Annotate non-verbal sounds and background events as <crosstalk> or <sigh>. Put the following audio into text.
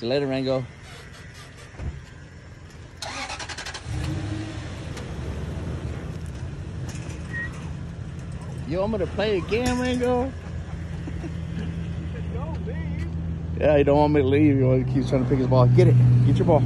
See you later, Rango. You want me to play again, Rango? <laughs> Yeah, you don't want me to leave. You want to keep trying to pick his ball. Get it. Get your ball.